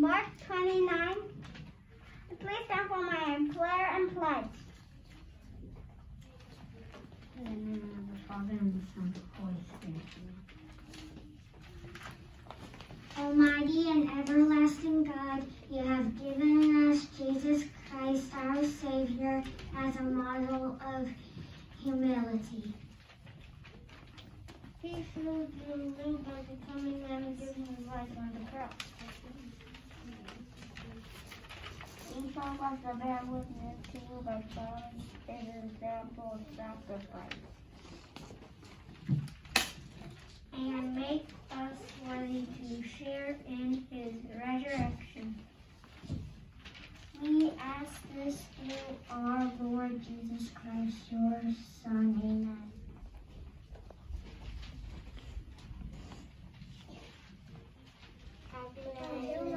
Mark 29. Please stand for my prayer and pledge. In the name of the Father and the Son and the Holy Spirit. Almighty and everlasting God, you have given us Jesus Christ, our Savior, as a model of humility. He showed you live by becoming man and giving his life on the cross. He showed us to bear witness to you by following his example of sacrifice. And make us worthy to share in his resurrection. We ask this through our Lord Jesus Christ, your Son. Amen.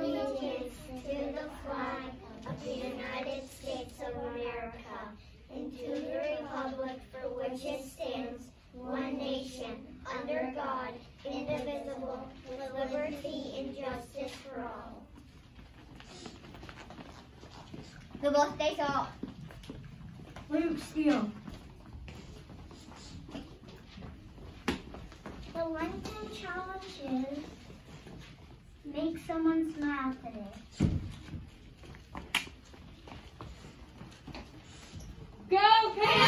allegiance to the of the United States of America and to the republic for which it stands, one nation, under God, indivisible, with liberty and justice for all. The birthday song. Luke Steele. The Lenten challenge is make someone smile today. Pam!